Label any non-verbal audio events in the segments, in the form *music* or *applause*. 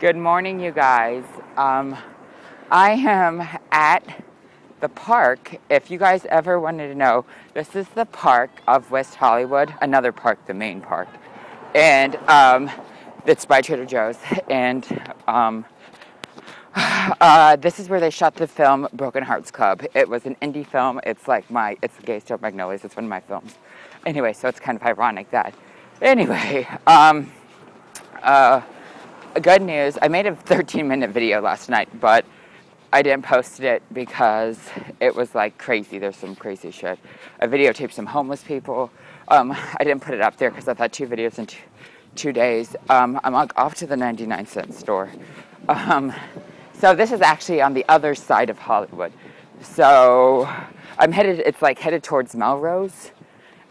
Good morning, you guys. Um, I am at the park. If you guys ever wanted to know, this is the park of West Hollywood, another park, the main park. And um, it's by Trader Joe's. And um, uh, this is where they shot the film Broken Hearts Club. It was an indie film. It's like my, it's the Gay Star Magnolias. It's one of my films. Anyway, so it's kind of ironic that. Anyway, um, uh, good news. I made a 13 minute video last night, but I didn't post it because it was like crazy. There's some crazy shit. I videotaped some homeless people. Um, I didn't put it up there because I've thought two videos in two, two days. Um, I'm off to the 99 cent store. Um, so this is actually on the other side of Hollywood. So I'm headed, it's like headed towards Melrose.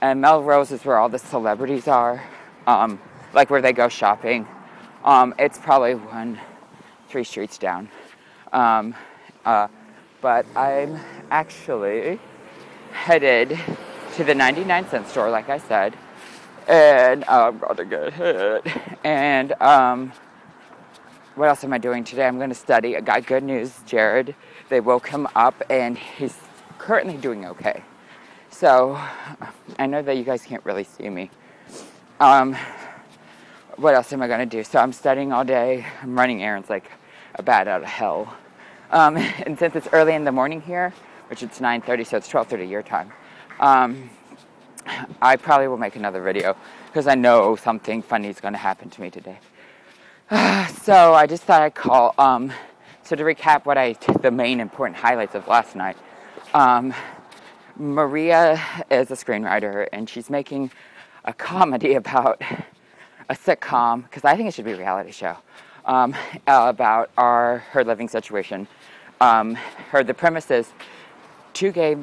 And Melrose is where all the celebrities are, um, like where they go shopping. Um, it's probably one, three streets down. Um, uh, but I'm actually headed to the 99 cent store, like I said, and I'm gonna get hit. And um, what else am I doing today? I'm gonna study. I got good news, Jared. They woke him up, and he's currently doing okay. So I know that you guys can't really see me. Um, what else am I gonna do? So I'm studying all day. I'm running errands like a bat out of hell. Um, *laughs* and since it's early in the morning here, which it's 9:30, so it's 12:30 your time, um, I probably will make another video because I know something funny is going to happen to me today. *sighs* so I just thought I'd call. Um, so to recap, what I the main important highlights of last night. Um, Maria is a screenwriter, and she's making a comedy *laughs* about a sitcom because I think it should be a reality show um, about our her living situation. Um, her the premise is two gay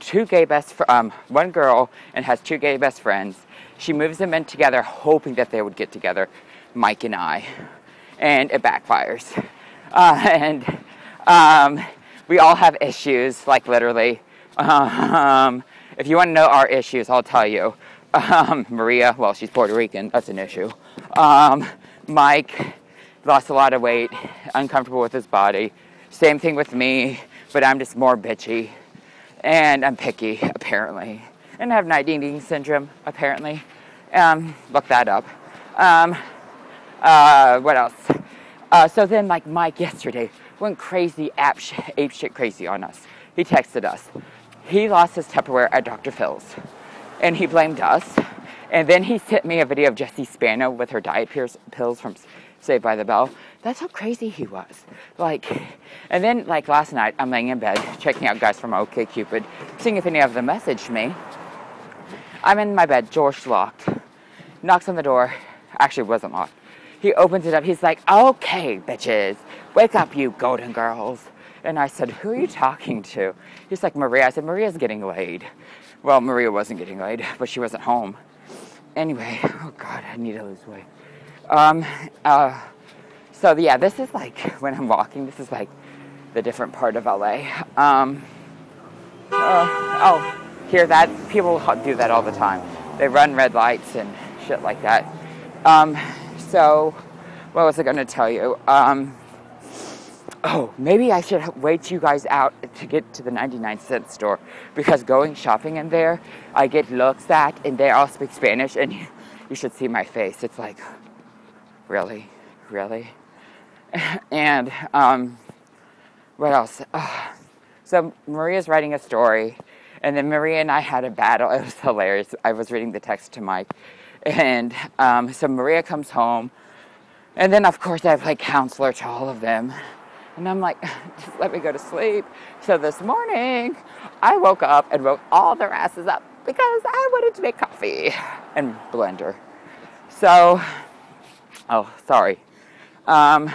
two gay best um, one girl and has two gay best friends. She moves them in together, hoping that they would get together, Mike and I, and it backfires. Uh, *laughs* and um, we all have issues, like literally. *laughs* Um, if you want to know our issues, I'll tell you. Um, Maria, well, she's Puerto Rican, that's an issue. Um, Mike lost a lot of weight, uncomfortable with his body. Same thing with me, but I'm just more bitchy. And I'm picky, apparently. And I have night eating syndrome, apparently. Um, look that up. Um, uh, what else? Uh, so then, like Mike yesterday went crazy, shit, ape shit crazy on us. He texted us. He lost his Tupperware at Dr. Phil's, and he blamed us. And then he sent me a video of Jessie Spano with her diet pills from Saved by the Bell. That's how crazy he was. Like, and then like last night, I'm laying in bed checking out guys from OkCupid, seeing if any of them messaged me. I'm in my bed. George locked. Knocks on the door. Actually, wasn't locked. He opens it up. He's like, "Okay, bitches, wake up, you golden girls." And I said, "Who are you talking to?" He's like, "Maria." I said, "Maria's getting laid." Well, Maria wasn't getting laid, but she wasn't home. Anyway, oh God, I need to lose weight. Um, uh, so yeah, this is like when I'm walking. This is like the different part of LA. Um, uh, oh, hear that? People do that all the time. They run red lights and shit like that. Um, so, what was I going to tell you? Um, oh, maybe I should wait you guys out to get to the 99 cent store because going shopping in there, I get looks at and they all speak Spanish and *laughs* you should see my face. It's like, really? Really? *laughs* and um, what else? Uh, *sighs* so Maria's writing a story, and then Maria and I had a battle. *laughs* It was hilarious. I was reading the text to Mike, and um, so Maria comes home, and then of course I have like counselor to all of them, and I'm like, *laughs* just let me go to sleep. So this morning, I woke up and woke all their asses up because I wanted to make coffee and blender. So, oh, sorry. Um,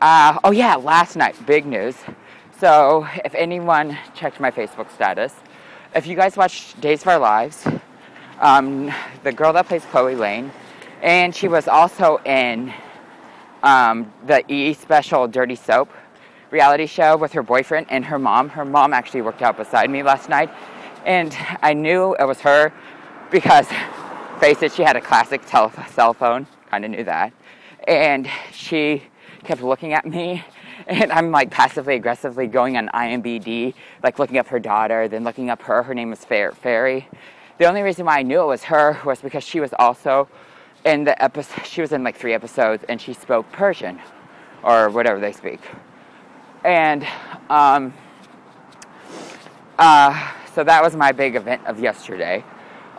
uh, oh yeah, last night, big news. So if anyone checked my Facebook status, if you guys watched Days of Our Lives, um, the girl that plays Chloe Lane, and she was also in um, the E special Dirty Soap reality show with her boyfriend and her mom. Her mom actually worked out beside me last night, and I knew it was her because, face it, she had a classic cell phone. Kind of knew that and she kept looking at me and I'm like passively aggressively going on IMBD, like looking up her daughter, then looking up her. Her name was Fair Fairy. The only reason why I knew it was her was because she was also in the episode. *laughs* She was in like three episodes, and she spoke Persian, or whatever they speak. And um, uh, so that was my big event of yesterday.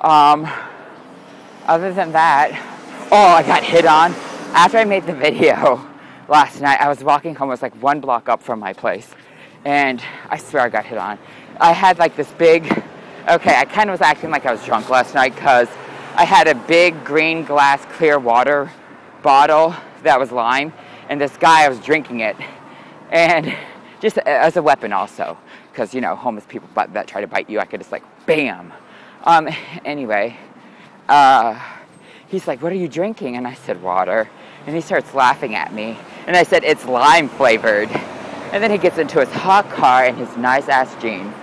Um, other than that, oh, I got hit on after I made the video *laughs* last night. I was walking home, it was like one block up from my place, and I swear I got hit on. I had like this big, okay, I kind of was acting like I was drunk last night because I had a big green glass clear water bottle that was lime, and this guy, I was drinking it, and *laughs* just as a weapon also, because you know, homeless people that try to bite you, I could just like, bam. Um, anyway, uh, he's like, What are you drinking? And I said, Water. And he starts laughing at me. And I said, It's lime flavored. And then he gets into his hot car and his nice ass jeans.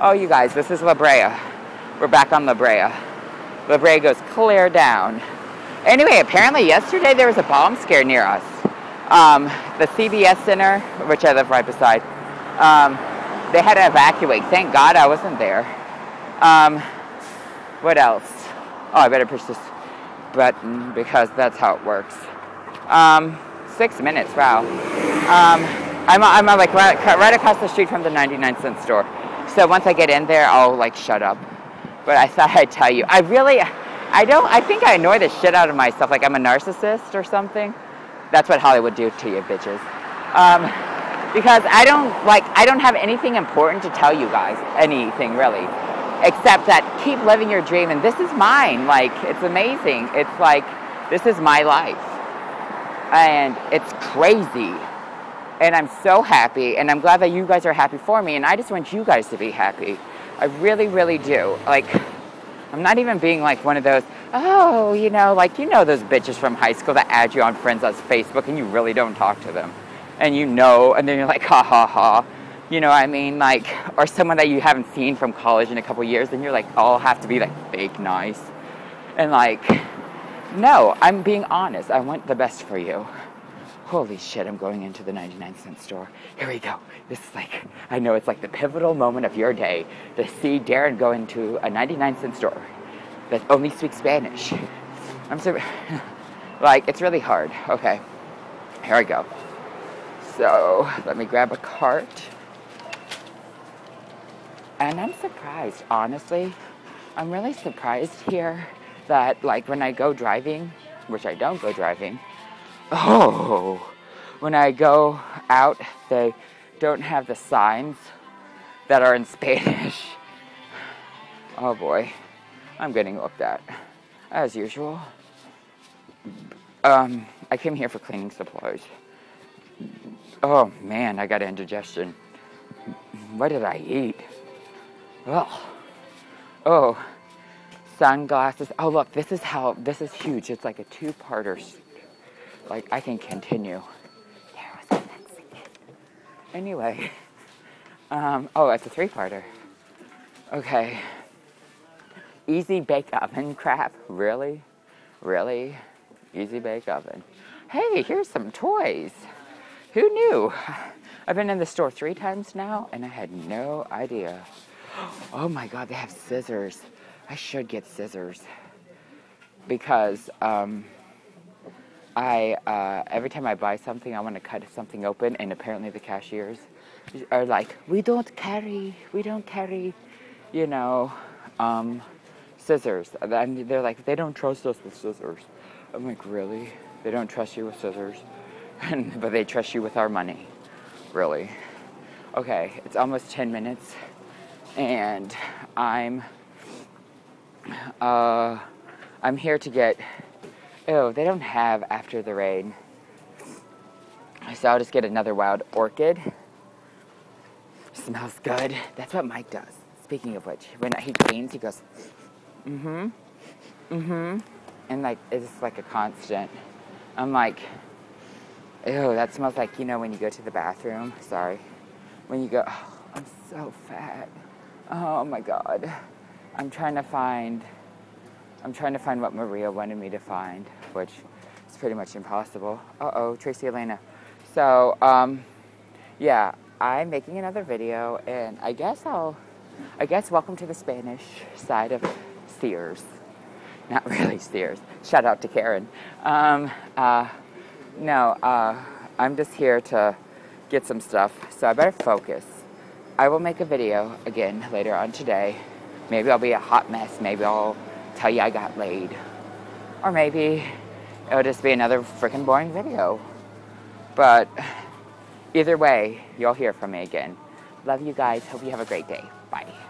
Oh, you guys, this is La Brea. We're back on La Brea. La Brea goes clear down. Anyway, apparently yesterday there was a bomb scare near us. Um, the CBS Center, which I live right beside, um, they had to evacuate. Thank God I wasn't there. Um, what else? Oh, I better push this button because that's how it works. Um, six minutes, wow. Um, I'm, I'm like right, right across the street from the 99 cent store. So once I get in there, I'll like shut up. But I thought I'd tell you. I really, I don't, I think I annoy the shit out of myself. Like I'm a narcissist or something. That's what Hollywood do to you bitches. Um, because I don't like, I don't have anything important to tell you guys. Anything really except that keep living your dream and this is mine like it's amazing it's like this is my life and it's crazy and i'm so happy and i'm glad that you guys are happy for me and i just want you guys to be happy i really really do like i'm not even being like one of those oh you know like you know those bitches from high school that add you on friends on facebook and you really don't talk to them and you know and then you're like ha ha ha you know what I mean? Like, or someone that you haven't seen from college in a couple years, and you're like, all have to be like fake nice. And like, no, I'm being honest. I want the best for you. Holy shit, I'm going into the 99 cent store. Here we go. This is like, I know it's like the pivotal moment of your day to see Darin go into a 99 cent store that only speaks Spanish. I'm so, *laughs* like, it's really hard. Okay, here I go. So, let me grab a cart. And I'm surprised, honestly. I'm really surprised here that, like, when I go driving, which I don't go driving, oh, when I go out, they don't have the signs that are in Spanish. Oh boy, I'm getting looked at, as usual. Um, I came here for cleaning supplies. Oh man, I got indigestion. What did I eat? Oh, oh, sunglasses. Oh, look, this is how, this is huge. It's like a two-parter. Like, I can continue. Anyway, um, oh, it's a three-parter. Okay. Easy bake oven crap. Really? Really? Easy bake oven. Hey, here's some toys. Who knew? I've been in the store three times now and I had no idea. Oh my God, they have scissors. I should get scissors because um, I uh, every time I buy something, I want to cut something open, and apparently the cashiers are like, "We don't carry, we don't carry," you know, um, scissors. And they're like, they don't trust us with scissors. I'm like, really? They don't trust you with scissors, *laughs* but they trust you with our money, really? Okay, it's almost ten minutes and I'm uh, I'm here to get. Oh, they don't have after the rain, so I'll just get another wild orchid. Smells good. That's what Mike does. Speaking of which, when he cleans, he goes, mm-hmm, mm-hmm, and like it's like a constant. I'm like, ew, that smells like you know when you go to the bathroom. Sorry, when you go. Oh, I'm so fat. Oh my God. I'm trying to find, I'm trying to find what Maria wanted me to find, which is pretty much impossible. Uh-oh, Tracy Elena. So, um, yeah, I'm making another video, and I guess I'll, I guess welcome to the Spanish side of Sears. Not *laughs* really Sears. Shout out to Karen. Um, uh, no, uh, I'm just here to get some stuff, so I better focus. I will make a video again later on today. Maybe I'll be a hot mess. Maybe I'll tell you I got laid. Or maybe it'll just be another freaking boring video. But either way, you'll hear from me again. Love you guys. Hope you have a great day. Bye.